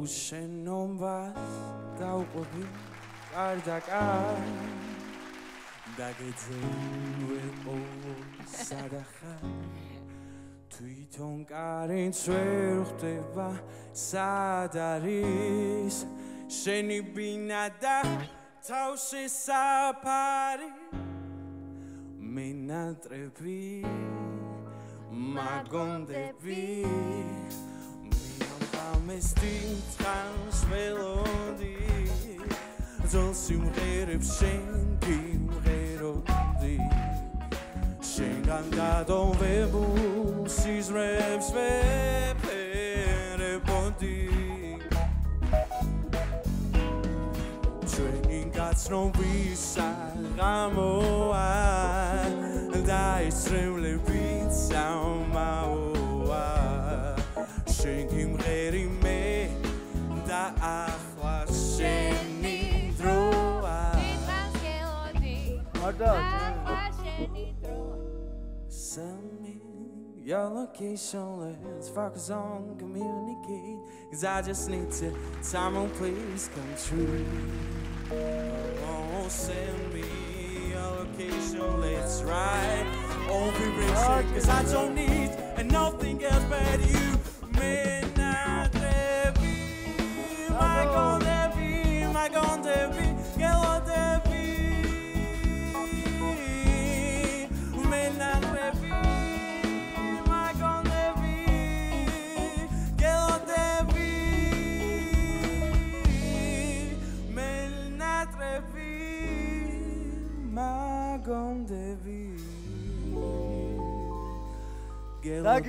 უშენობას გავყვები კარდაკარ დაგეძინვე სადახა. თვითონ კარინც ვერ ხდება სად არის შენი ბინა და თავში საფარი? მინატრები მაგონდები ზოლ სიმღერებს შენ გიმღეროდი შენ განდადოვებულ სიზრებს ვეფერებოდი. ჩვენი გაცნობის საღამოა და ისრევლებიც სამაოა შენ გიმღერი მე და ახლა Send me your location, let's focus on communicate. Cause I just need to, someone please come true. Oh, send me your location, let's ride. Oh, be rich, cause I don't need and nothing else but you. Dragon de vie. Guerre